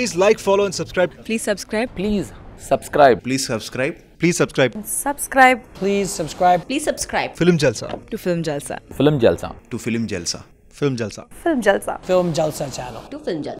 Please like, follow, and subscribe. Please subscribe. Please subscribe. Please subscribe. Please subscribe. Subscribe Please subscribe. Please subscribe. Film Jalsa. to Film Jalsa. Film Jalsa. To Film Jalsa. Film Jalsa. Film Jalsa. Film Jalsa channel. To Film Jalsa.